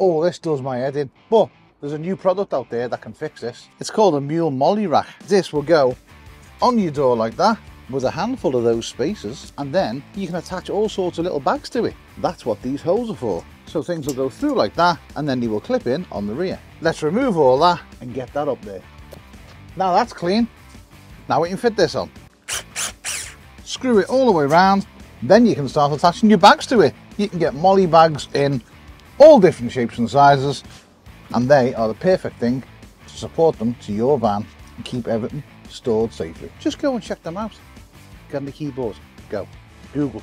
oh, this does my head in. But there's a new product out there that can fix this. It's called a mule MOLLE rack. This will go on your door like that with a handful of those spaces and then you can attach all sorts of little bags to it. That's what these holes are for. So things will go through like that and then they will clip in on the rear. Let's remove all that and get that up there. Now that's clean. Now we can fit this on. Screw it all the way around, then you can start attaching your bags to it. You can get MOLLE bags in all different shapes and sizes and they are the perfect thing to support them to your van and keep everything stored safely. Just go and check them out. Get on the keyboard, go. Google